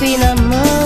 pinamahal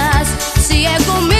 penas sigue conmigo.